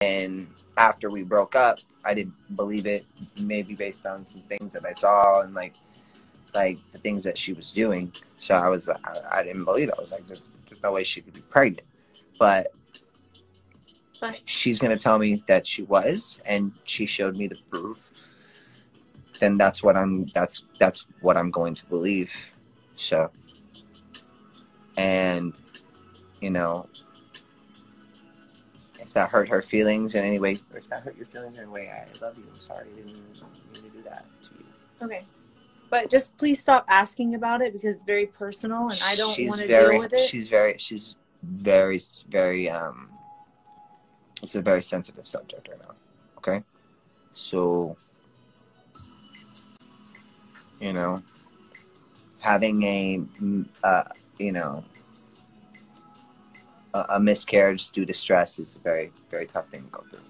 and after we broke up, I didn't believe it. Maybe based on some things that I saw and like like the things that she was doing. So I was I, I didn't believe it. I was like, there's there's no way she could be pregnant. But But she's gonna tell me that she was, and she showed me the proof. Then that's what I'm. That's that's what I'm going to believe. So, and you know, if that hurt her feelings in any way, or if that hurt your feelings in any way, I love you. I'm sorry I didn't mean to do that to you. okay. But just please stop asking about it because it's very personal and I don't want to deal with it. She's very. She's very. Very. Um. It's a very sensitive subject right now. Okay. So. You know. Having a, uh, you know, a, miscarriage due to stress is a very, very tough thing to go through.